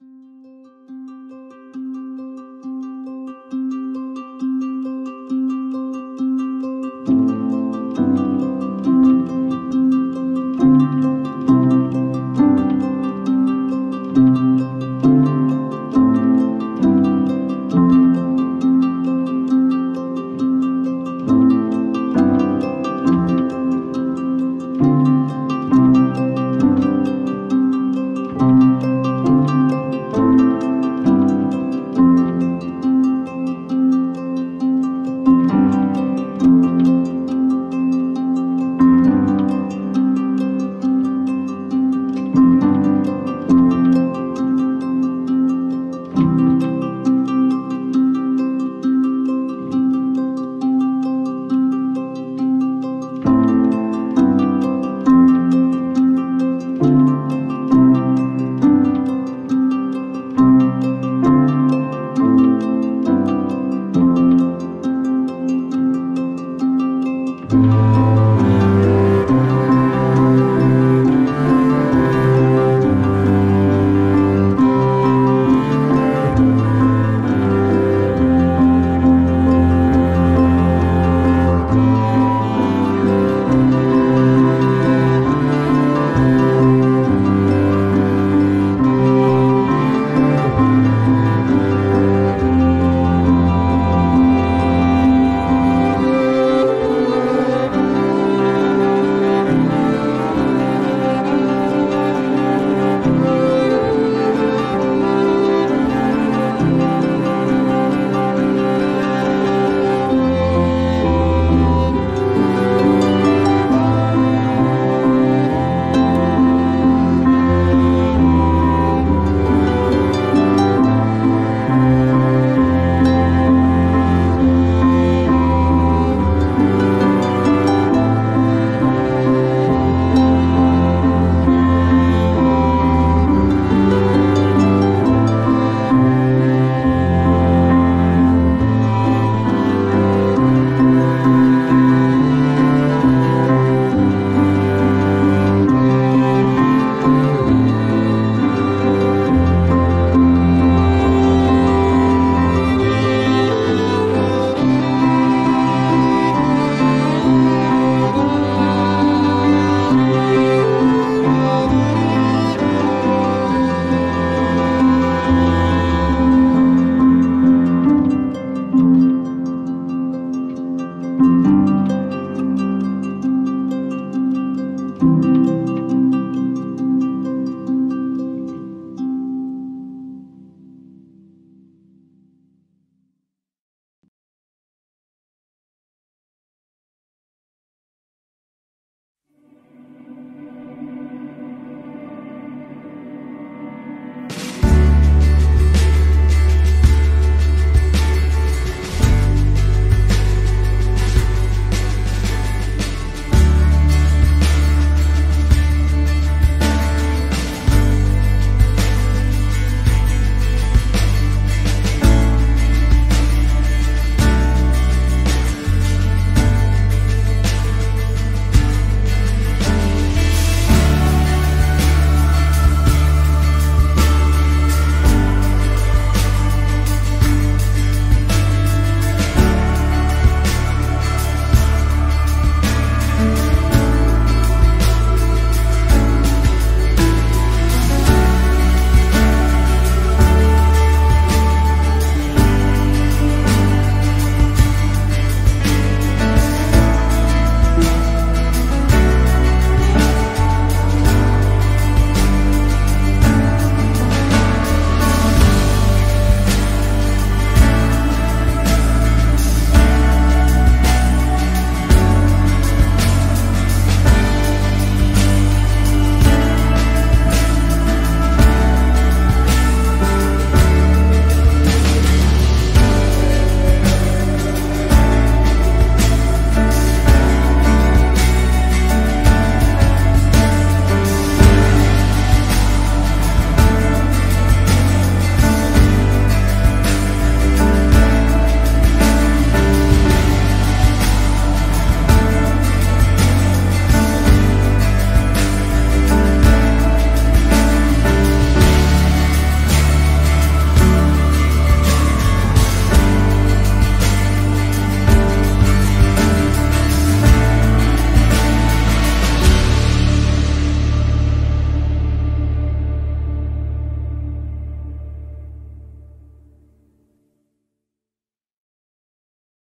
Música Música